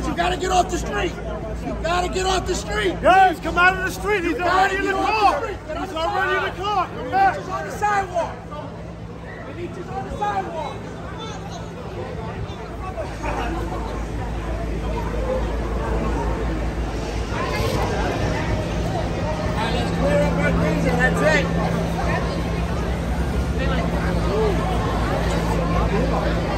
guys. You gotta get off the street. You gotta get off the street. Guys, come out of the street. He's already in the car. The He's the already in the car. Come back. on the sidewalk. go on the sidewalk. All right, let's clear up our things and that's it.